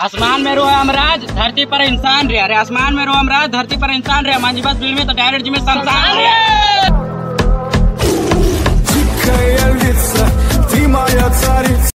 आसमान में रो अमराज, धरती पर इंसान रे। अरे आसमान में रो अमराज, धरती पर इंसान रे। मांझी बस बिल में तो डायरेक्ट जी में संसान रे।